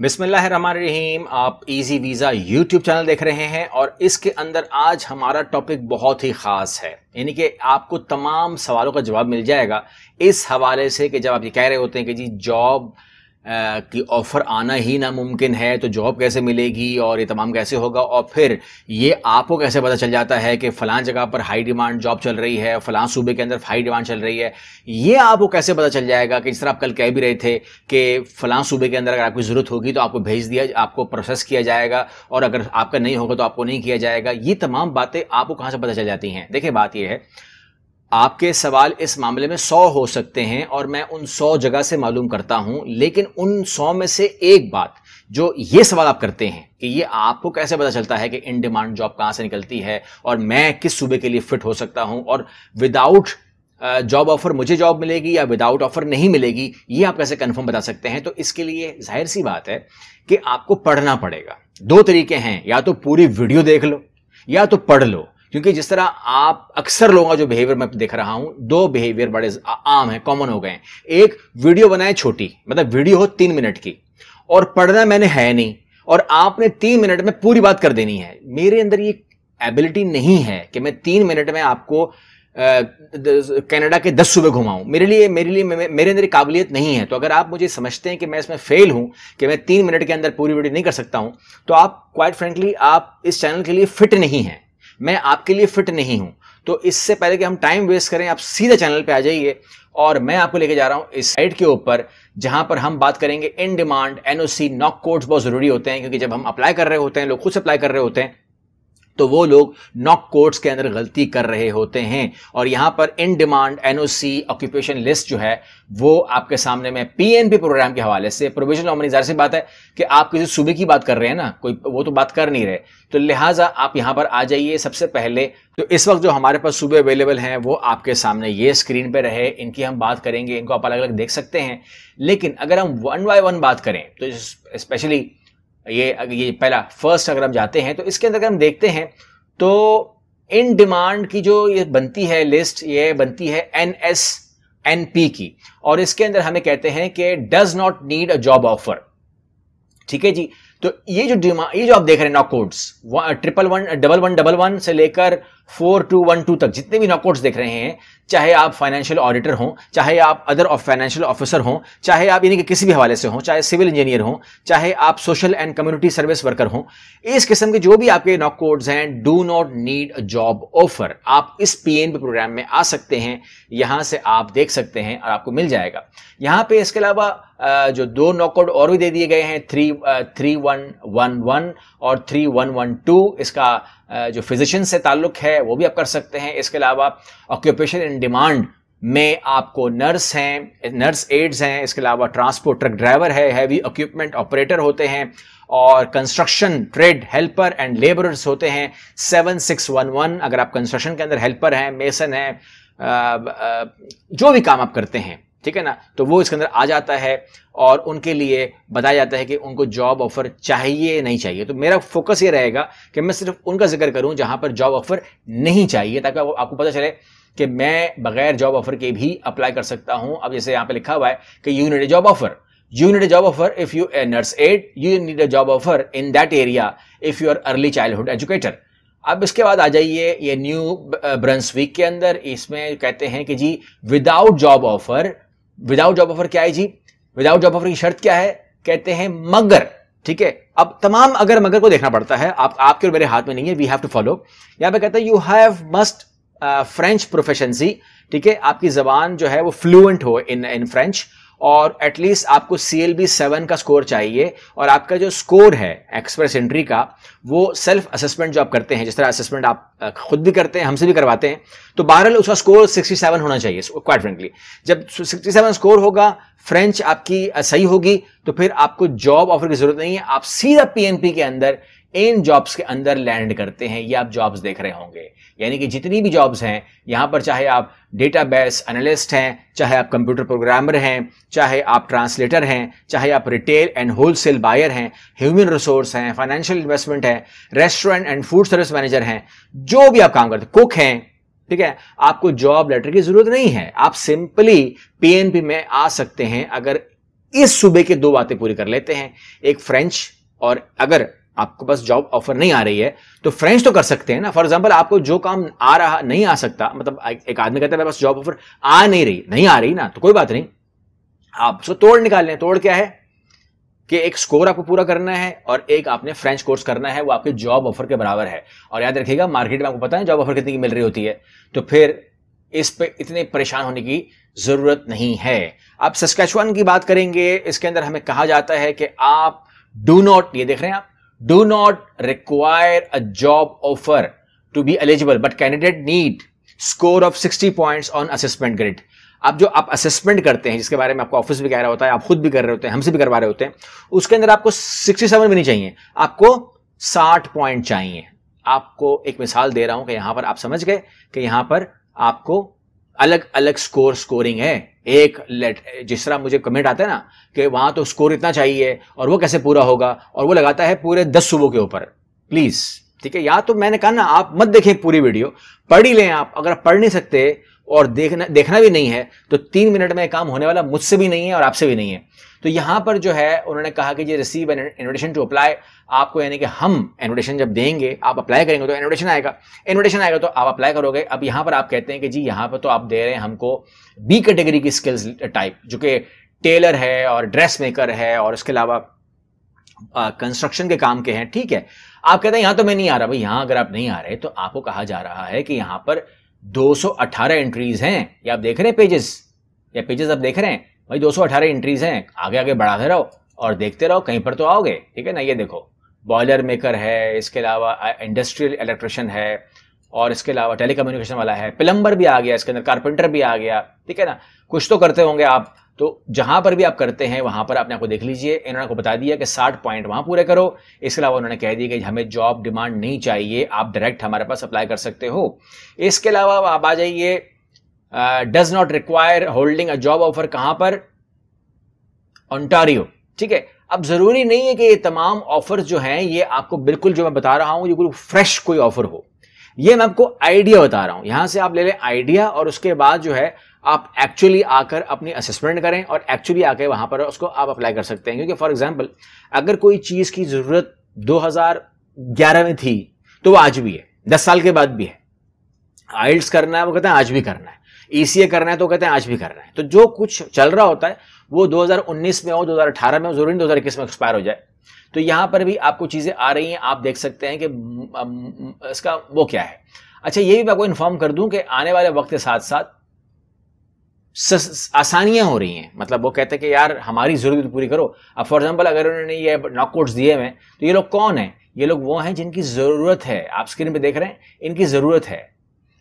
बिस्मिल्लाहिर्रहमानिर्रहीम, आप easy visa YouTube channel देख रहे हैं और इसके अंदर आज हमारा टॉपिक बहुत ही ख़ास है। यानी कि आपको तमाम सवालों का जवाब मिल जाएगा। इस हवाले से कि जब आप ये कह रहे होते हैं कि जी जॉब कि ऑफ़र आना ही नामुमकिन है तो जॉब कैसे मिलेगी और ये तमाम कैसे होगा? और फिर ये आपको कैसे पता चल जाता है कि फ़लाँ जगह पर हाई डिमांड जॉब चल रही है, फ़लाँ सूबे के अंदर हाई डिमांड चल रही है? ये आपको कैसे पता चल जाएगा कि जिस तरह आप कल कह भी रहे थे कि फ़लाँ सूबे के अंदर अगर आपकी ज़रूरत होगी तो आपको भेज दिया, आपको प्रोसेस किया जाएगा और अगर आपका नहीं होगा तो आपको नहीं किया जाएगा। ये तमाम बातें आपको कहाँ से पता चल जाती हैं? देखिए बात यह है आपके सवाल इस मामले में सौ हो सकते हैं और मैं उन सौ जगह से मालूम करता हूँ, लेकिन उन सौ में से एक बात जो ये सवाल आप करते हैं कि ये आपको कैसे पता चलता है कि इन डिमांड जॉब कहाँ से निकलती है और मैं किस सूबे के लिए फिट हो सकता हूँ और विदाउट जॉब ऑफ़र मुझे जॉब मिलेगी या विदाउट ऑफ़र नहीं मिलेगी, ये आप कैसे कंफर्म बता सकते हैं? तो इसके लिए ज़ाहिर सी बात है कि आपको पढ़ना पड़ेगा। दो तरीके हैं, या तो पूरी वीडियो देख लो, या तो पढ़ लो। क्योंकि जिस तरह आप अक्सर लोगों का जो बिहेवियर मैं देख रहा हूँ, दो बिहेवियर बड़े आम है कॉमन हो गए हैं। एक वीडियो बनाए छोटी मतलब वीडियो हो तीन मिनट की, और पढ़ना मैंने है नहीं, और आपने तीन मिनट में पूरी बात कर देनी है। मेरे अंदर ये एबिलिटी नहीं है कि मैं तीन मिनट में आपको कनाडा के दस सूबे घुमाऊं। मेरे लिए मेरे लिए मेरे अंदर काबिलियत नहीं है। तो अगर आप मुझे समझते हैं कि मैं इसमें फेल हूँ, कि मैं तीन मिनट के अंदर पूरी वीडियो नहीं कर सकता हूँ तो आप क्वाइट फ्रेंकली आप इस चैनल के लिए फिट नहीं हैं। मैं आपके लिए फिट नहीं हूँ। तो इससे पहले कि हम टाइम वेस्ट करें, आप सीधे चैनल पे आ जाइए और मैं आपको लेके जा रहा हूँ इस साइट के ऊपर, जहाँ पर हम बात करेंगे in demand NOC NOC codes बहुत ज़रूरी होते हैं, क्योंकि जब हम अप्लाई कर रहे होते हैं, लोग खुद से अप्लाई कर रहे होते हैं तो वो लोग नॉक कोर्ट्स के अंदर गलती कर रहे होते हैं। और यहाँ पर in demand NOC occupation list जो है, वो आपके सामने में पीएनपी प्रोग्राम के हवाले से प्रोविजनल नॉमिनी सी बात है कि आप किसी सूबे की बात कर रहे हैं ना, कोई वो तो बात कर नहीं रहे। तो लिहाजा आप यहाँ पर आ जाइए सबसे पहले। तो इस वक्त जो हमारे पास सूबे अवेलेबल हैं, वो आपके सामने ये स्क्रीन पे रहे, इनकी हम बात करेंगे, इनको आप अलग अलग देख सकते हैं। लेकिन अगर हम वन बाय वन बात करें तो स्पेशली ये ये पहला फ़र्स्ट अगर हम जाते हैं तो इसके अंदर अगर हम देखते हैं तो इन डिमांड की जो ये बनती है लिस्ट ये बनती है एन एस एन पी की। और इसके अंदर हमें कहते हैं कि does not need a job offer ठीक है जी? तो ये जो ये जो आप देख रहे हैं knockouts triple one double one double one से लेकर फोर टू वन टू तक, जितने भी नॉकआउट्स देख रहे हैं, चाहे आप फाइनेंशियल ऑडिटर हों, चाहे आप अदर ऑफ़ फाइनेंशियल ऑफिसर हों, चाहे आप, यानी कि किसी भी हवाले से हों, चाहे सिविल इंजीनियर हों, चाहे आप social and community service worker हों, इस किस्म के जो भी आपके नॉक कोड्स हैं do not need a job offer आप इस पी एन पी प्रोग्राम में आ सकते हैं, यहाँ से आप देख सकते हैं और आपको मिल जाएगा। यहाँ पे इसके अलावा जो दो नॉक कोड और भी दे दिए गए हैं three three one one one one और थ्री वन वन टू इसका जो फिजिशियन से ताल्लुक है, वो भी आप कर सकते हैं। इसके अलावा ऑक्यूपेशन इन डिमांड में आपको नर्स हैं नर्स एड्स हैं, इसके अलावा ट्रांसपोर्ट ट्रक ड्राइवर है हैवी इक्विपमेंट ऑपरेटर होते हैं और construction trade helper and labourers होते हैं। सेवन सिक्स वन वन अगर आप कंस्ट्रक्शन के अंदर हेल्पर हैं मेसन है जो भी काम आप करते हैं। ठीक है ना? तो वो इसके अंदर आ जाता है और उनके लिए बताया जाता है कि उनको जॉब ऑफ़र चाहिए, नहीं चाहिए। तो मेरा फोकस ये रहेगा कि मैं सिर्फ़ उनका ज़िक्र करूँ जहाँ पर जॉब ऑफ़र नहीं चाहिए, ताकि आपको पता चले कि मैं बगैर जॉब ऑफ़र के भी अप्लाई कर सकता हूँ। अब जैसे यहाँ पे लिखा हुआ है कि you need a job offer you need a job offer if you a nurse aide you need a job offer in that area if you are early childhood educator अब इसके बाद आ जाइए ये न्यू ब्रंसविक के अंदर। इसमें कहते हैं कि जी without job offer without job offer क्या है जी? विदाउट जॉब ऑफ़र की शर्त क्या है? कहते हैं मगर। ठीक है? अब तमाम अगर मगर को देखना पड़ता है, आप, आपके और मेरे हाथ में नहीं है वी हैव टू फॉलो यहाँ पे कहते हैं you have must French proficiency ठीक है? आपकी जबान जो है वो फ्लुएंट हो इन इन फ्रेंच और एटलीस्ट आपको सी एल बी सेवन का स्कोर चाहिए और आपका जो स्कोर है एक्सप्रेस एंट्री का, वो सेल्फ असेसमेंट जो आप करते हैं, जिस तरह असेसमेंट आप खुद भी करते हैं, हमसे भी करवाते हैं तो बहरहाल उसका स्कोर 67 होना चाहिए क्वाइट फ्रेंकली जब 67 स्कोर होगा फ्रेंच आपकी सही होगी तो फिर आपको जॉब ऑफ़र की ज़रूरत नहीं है, आप सीधा पीएनपी के अंदर इन जॉब्स के अंदर लैंड करते हैं, ये आप जॉब्स देख रहे होंगे। यानी कि जितनी भी जॉब्स हैं, यहाँ पर चाहे आप डेटाबेस एनालिस्ट हैं, चाहे आप कंप्यूटर प्रोग्रामर हैं, चाहे आप ट्रांसलेटर हैं, चाहे आप रिटेल एंड होलसेल बायर हैं ह्यूमन रिसोर्स हैं फाइनेंशियल इन्वेस्टमेंट है restaurant and food service manager हैं, जो भी आप काम करते कुक हैं, ठीक है? आपको जॉब लेटर की ज़रूरत नहीं है। आप सिंपली पीएनपी में आ सकते हैं, अगर इस सुबह के दो बातें पूरी कर लेते हैं, एक फ्रेंच और अगर आपको पास जॉब ऑफ़र नहीं आ रही है तो फ्रेंच तो कर सकते हैं ना। फॉर एग्ज़ाम्पल आपको जो काम आ रहा, नहीं आ सकता मतलब एक आदमी कहता है बस जॉब ऑफ़र आ नहीं रही, नहीं आ रही ना तो कोई बात नहीं। आप उसको तोड़ निकाल लें। तोड़ क्या है? कि एक स्कोर आपको पूरा करना है और एक आपने फ्रेंच कोर्स करना है, वो आपके जॉब ऑफ़र के बराबर है। और याद रखिएगा मार्केट में आपको पता है जॉब ऑफ़र कितनी की मिल रही होती है तो फिर इस पे इतने परेशान होने की ज़रूरत नहीं है। आप सस्कैचुअन की बात करेंगे, इसके अंदर हमें कहा जाता है कि आप डू नॉट ये देख रहे हैं आप do not require a job offer to be eligible but candidate need score of 60 points on assessment grade आप जो आप असेसमेंट करते हैं, जिसके बारे में आपको ऑफ़िस भी कह रहा होता है, आप खुद भी कर रहे होते हैं हमसे भी करवा रहे होते हैं, उसके अंदर आपको 67 भी नहीं चाहिए। आपको 60 पॉइंट चाहिए। आपको एक मिसाल दे रहा हूँ कि यहाँ पर आप समझ गए कि यहाँ पर आपको अलग अलग स्कोर स्कोरिंग है। एक लेट जिस तरह मुझे कमेंट आता है ना, कि वहाँ तो स्कोर इतना चाहिए और वो कैसे पूरा होगा? और वो लगाता है पूरे दस सुबह के ऊपर। प्लीज़ ठीक है? या तो मैंने कहा ना, आप मत देखें पूरी वीडियो पढ़ ही लें आप। अगर पढ़ नहीं सकते और देखना देखना भी नहीं है तो तीन मिनट में काम होने वाला मुझसे भी नहीं है और आपसे भी नहीं है। तो यहाँ पर जो है, उन्होंने कहा कि ये रिसीव इन्विटेशन टू अप्लाई आपको यानी कि हम इन्विटेशन जब देंगे, आप अप्लाई करेंगे तो इन्विटेशन आएगा। इन्विटेशन आएगा तो आप अप्लाई करोगे। अब यहाँ पर आप कहते हैं कि जी, यहाँ पर तो आप दे रहे हैं हमको बी कैटेगरी की स्किल्स टाइप जो कि टेलर है और ड्रेस मेकर है और इसके अलावा कंस्ट्रक्शन के काम के हैं, ठीक है। आप कहते हैं, यहाँ तो मैं नहीं आ रहा, भाई, यहाँ अगर आप नहीं आ रहे तो आपको कहा जा रहा है कि यहाँ पर 218 एंट्रीज हैं। ये आप देख रहे हैं पेजेस या पेजेस आप देख रहे हैं? भाई 218 एंट्रीज हैं। आगे आगे बढ़ाते रहो और देखते रहो, कहीं पर तो आओगे। ठीक है ना? ये देखो बॉयलर मेकर है, इसके अलावा इंडस्ट्रियल इलेक्ट्रिशियन है और इसके अलावा टेलीकम्युनिकेशन वाला है। प्लम्बर भी आ गया, इसके अंदर कारपेंटर भी आ गया। ठीक है ना? कुछ तो करते होंगे आप। तो जहाँ पर भी आप करते हैं, वहाँ पर आपने आपको देख लीजिए, इन्होंने आपको बता दिया कि 60 पॉइंट वहाँ पूरे करो। इसके अलावा उन्होंने कह दिया कि हमें जॉब डिमांड नहीं चाहिए, आप डायरेक्ट हमारे पास अप्लाई कर सकते हो। इसके अलावा आप आ जाइए does not require holding a job offer कहाँ पर? ऑन्टारियो ठीक है? अब ज़रूरी नहीं है कि ये तमाम ऑफ़र जो हैं, ये आपको बिल्कुल जो मैं बता रहा हूँ, ये कोई फ्रेश कोई ऑफ़र हो। ये मैं आपको आइडिया बता रहा हूँ। यहाँ से आप ले लें आइडिया और उसके बाद जो है आप एक्चुअली आकर अपनी असेसमेंट करें और एक्चुअली आकर वहाँ पर उसको आप अप्लाई कर सकते हैं। क्योंकि फॉर एग्ज़ाम्पल अगर कोई चीज़ की ज़रूरत 2011 में थी तो वो आज भी है, दस साल के बाद भी है। आइल्स करना है, वो कहते हैं आज भी करना है। ईसीए e करना है तो कहते हैं आज भी करना है। तो जो कुछ चल रहा होता है, वो 2019 में हो 2018 में हो, ज़रूरी दो हज़ार इक्कीस में एक्सपायर हो जाए। तो यहाँ पर भी आपको चीज़ें आ रही हैं, आप देख सकते हैं कि इसका वो क्या है। अच्छा ये भी मैं आपको इन्फॉर्म कर दूँ कि आने वाले वक्त के साथ साथ आसानियाँ हो रही हैं। मतलब वो कहते हैं कि यार, हमारी ज़रूरत पूरी करो। अब फॉर एग्ज़ाम्पल अगर उन्होंने ये नॉकआउट्स दिए हुए तो ये लोग कौन है? ये लोग वो हैं जिनकी ज़रूरत है। आप स्क्रीन पे देख रहे हैं, इनकी ज़रूरत है।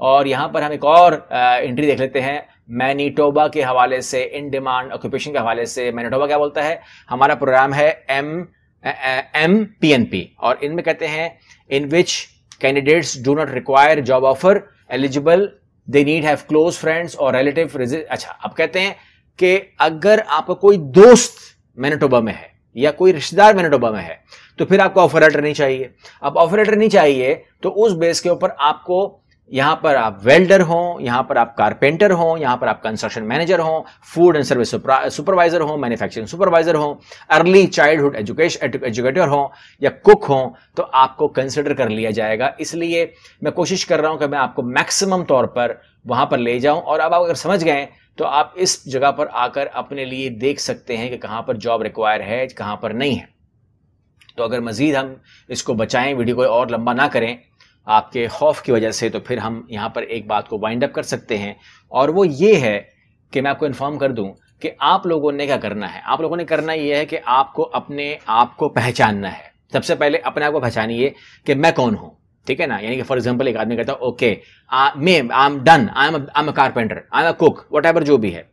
और यहाँ पर हम एक और एंट्री देख लेते हैं। मैनीटोबा के हवाले से इन डिमांड ऑक्यूपेशन के हवाले से, मैनीटोबा क्या बोलता है? हमारा प्रोग्राम है M M P N P और इनमें कहते हैं in which candidates do not require job offer eligible they need have close friends और रिलेटिव अच्छा आप कहते हैं कि अगर आपका कोई दोस्त मैनिटोबा में है या कोई रिश्तेदार मैनिटोबा में है तो फिर आपको ऑफ़र लेटर नहीं चाहिए। अब ऑफ़र लेटर नहीं चाहिए तो उस बेस के ऊपर आपको यहाँ पर आप वेल्डर हो, यहाँ पर आप कारपेंटर हो, यहाँ पर आप कंस्ट्रक्शन मैनेजर हो फ़ूड एंड सर्विस सुपरवाइजर हो मैन्युफैक्चरिंग सुपरवाइजर हो अर्ली चाइल्डहुड एजुकेशन एजुकेटर हो, या कुक हो तो आपको कंसिडर कर लिया जाएगा। इसलिए मैं कोशिश कर रहा हूँ कि मैं आपको मैक्सिमम तौर पर वहाँ पर ले जाऊँ और अब आप अगर समझ गए तो आप इस जगह पर आकर अपने लिए देख सकते हैं कि कहाँ पर जॉब रिक्वायर है, कहाँ पर नहीं है। तो अगर मजीद हम इसको बचाएँ वीडियो को और लंबा ना करें आपके खौफ की वजह से तो फिर हम यहाँ पर एक बात को वाइंड अप कर सकते हैं। और वो ये है कि मैं आपको इन्फॉर्म कर दूँ कि आप लोगों ने क्या करना है। आप लोगों ने करना ये है कि आपको अपने आप को पहचानना है। सबसे पहले अपने आप को पहचानिए कि मैं कौन हूँ, ठीक है ना? यानी कि फॉर एग्ज़ाम्पल एक आदमी कहता है okay may I am done I am I am a carpenter I am a cook whatever जो भी है।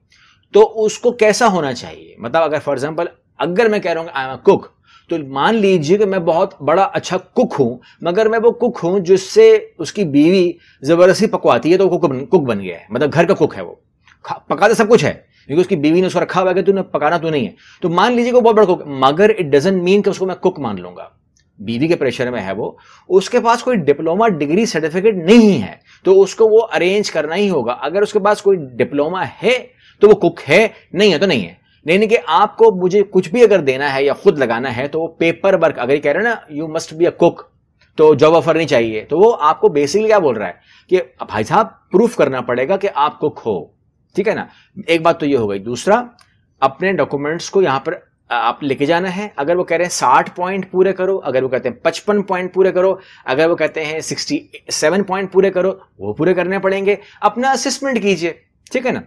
तो उसको कैसा होना चाहिए? मतलब अगर फॉर एग्ज़ाम्पल अगर मैं कह रहा हूँ आई एम अ कुक तो मान लीजिए कि मैं बहुत बड़ा अच्छा कुक हूँ मगर मैं वो कुक हूँ जिससे उसकी बीवी ज़बरदस्ती पकवाती है तो कुक बन, कुक बन गया है। मतलब घर का कुक है वो। पकाता सब कुछ है क्योंकि उसकी बीवी ने उसको रखा हुआ है कि तूने पकाना तो नहीं है। तो मान लीजिए कि वो बहुत बड़ा कुक मगर इट डजेंट मीन कि उसको मैं कुक मान लूँगा। बीवी के प्रेशर में है वो। उसके पास कोई डिप्लोमा डिग्री सर्टिफिकेट नहीं है तो उसको वो अरेंज करना ही होगा। अगर उसके पास कोई डिप्लोमा है तो वो कुक है नहीं है तो नहीं है। यानी कि आपको मुझे कुछ भी अगर देना है या खुद लगाना है तो वो पेपर वर्क अगर कह रहे हैं ना you must be a cook तो जॉब ऑफ़र नहीं चाहिए। तो वो आपको बेसिकली क्या बोल रहा है कि भाई साहब प्रूफ करना पड़ेगा कि आप कुक हो। ठीक है ना? एक बात तो ये हो गई। दूसरा, अपने डॉक्यूमेंट्स को यहाँ पर आप लेके जाना है। अगर वो कह रहे हैं साठ पॉइंट पूरे करो, अगर वो कहते हैं पचपन पॉइंट पूरे करो, अगर वो कहते हैं सिक्सटी सेवन पॉइंट पूरे करो, वो पूरे करने पड़ेंगे। अपना असेसमेंट कीजिए। ठीक है ना?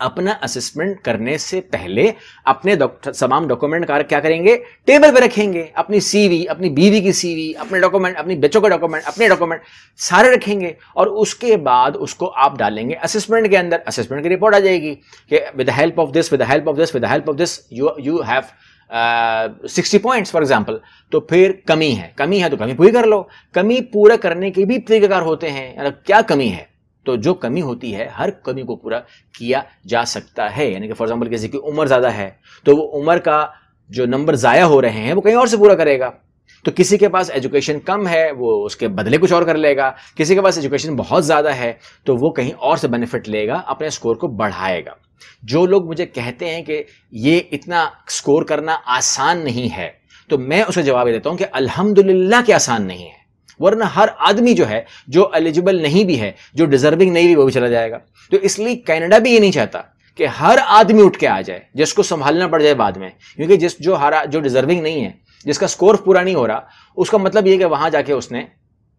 अपना असेसमेंट करने से पहले अपने तमाम डॉक्यूमेंट क्या करेंगे? टेबल पे रखेंगे। अपनी सीवी अपनी बीवी की सीवी अपने डॉक्यूमेंट अपनी बच्चों के डॉक्यूमेंट अपने डॉक्यूमेंट सारे रखेंगे और उसके बाद उसको आप डालेंगे असेसमेंट के अंदर। असेसमेंट की रिपोर्ट आ जाएगी कि with help of this with help of this with help of this you you have sixty points for example तो फिर कमी है। कमी है तो कमी पूरी कर लो। कमी पूरा करने के भी तरीकेकार होते हैं। क्या कमी है? तो जो कमी होती है, हर कमी को पूरा किया जा सकता है। यानी कि फॉर एग्ज़ाम्पल किसी की उम्र ज़्यादा है तो वो उम्र का जो नंबर ज़ाया हो रहे हैं, वो कहीं और से पूरा करेगा। तो किसी के पास एजुकेशन कम है, वो उसके बदले कुछ और कर लेगा। किसी के पास एजुकेशन बहुत ज़्यादा है तो वो कहीं और से बेनिफिट लेगा, अपने स्कोर को बढ़ाएगा। जो लोग मुझे कहते हैं कि ये इतना स्कोर करना आसान नहीं है तो मैं उसे जवाब देता हूँ कि अल्हम्दुलिल्लाह के आसान नहीं है। वरना हर आदमी जो है, जो एलिजिबल नहीं भी है, जो डिजर्विंग नहीं भी, वो भी चला जाएगा। तो इसलिए कैनेडा भी ये नहीं चाहता कि हर आदमी उठ के आ जाए, जिसको संभालना पड़ जाए बाद में। क्योंकि जिस, जो हर, जो डिजर्विंग नहीं है, जिसका स्कोर पूरा नहीं हो रहा, उसका मतलब ये कि वहाँ जाके उसने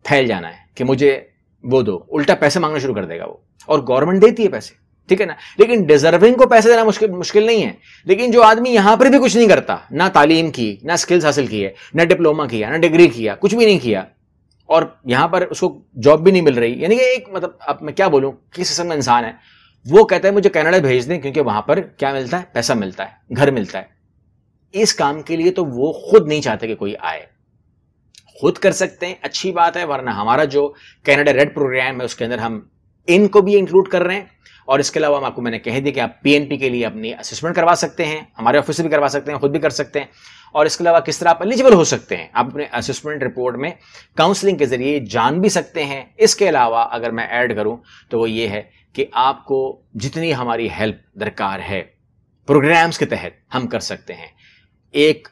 फैल जाना है कि मुझे वो दो। उल्टा पैसे मांगना शुरू कर देगा वो। और गवर्नमेंट देती है पैसे, ठीक है ना? लेकिन डिजर्विंग को पैसे देना मुश्किल मुश्किल नहीं है। लेकिन जो आदमी यहाँ पर भी कुछ नहीं करता, ना तालीम की, ना स्किल्स हासिल की है, ना डिप्लोमा किया ना डिग्री किया कुछ भी नहीं किया और यहाँ पर उसको जॉब भी नहीं मिल रही। यानी कि एक मतलब अब मैं क्या बोलूँ, किस किस्म का इंसान है? वो कहता है, मुझे कनाडा भेज दें, क्योंकि वहाँ पर क्या मिलता है? पैसा मिलता है, घर मिलता है। इस काम के लिए तो वो खुद नहीं चाहते कि कोई आए। खुद कर सकते हैं, अच्छी बात है, वरना हमारा जो कैनेडा रेड प्रोग्राम है, उसके अंदर हम इनको भी इंक्लूड कर रहे हैं। और इसके अलावा हम आपको मैंने कह दिया कि आप पीएनपी के लिए अपनी असेसमेंट करवा सकते हैं, हमारे ऑफ़िस से भी करवा सकते हैं, खुद भी कर सकते हैं। और इसके अलावा किस तरह आप एलिजिबल हो सकते हैं, आप अपने असेसमेंट रिपोर्ट में काउंसलिंग के ज़रिए जान भी सकते हैं। इसके अलावा अगर मैं ऐड करूँ तो वो ये है कि आपको जितनी हमारी हेल्प दरकार है प्रोग्राम्स के तहत हम कर सकते हैं। एक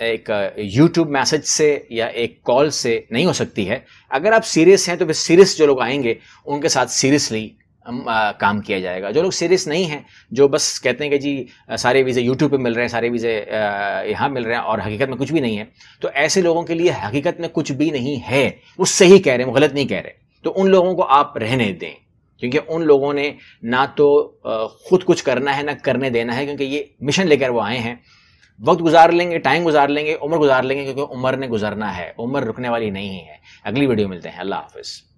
एक यूट्यूब मैसेज से या एक कॉल से नहीं हो सकती है। अगर आप सीरियस हैं तो फिर सीरियस जो लोग आएँगे, उनके साथ सीरियसली काम किया जाएगा। जो लोग सीरियस नहीं हैं, जो बस कहते हैं कि जी सारे वीज़े यूट्यूब पे मिल रहे हैं, सारे वीज़े यहाँ मिल रहे हैं और हकीकत में कुछ भी नहीं है तो ऐसे लोगों के लिए हकीकत में कुछ भी नहीं है। वो सही कह रहे हैं, वो गलत नहीं कह रहे। तो उन लोगों को आप रहने दें, क्योंकि उन लोगों ने ना तो खुद कुछ करना है, ना करने देना है, क्योंकि ये मिशन लेकर वो आए हैं। वक्त गुजार लेंगे टाइम गुजार लेंगे, उम्र गुजार लेंगे, क्योंकि उम्र ने गुजरना है, उम्र रुकने वाली नहीं है। अगली वीडियो मिलते हैं। अल्लाह हाफिज़।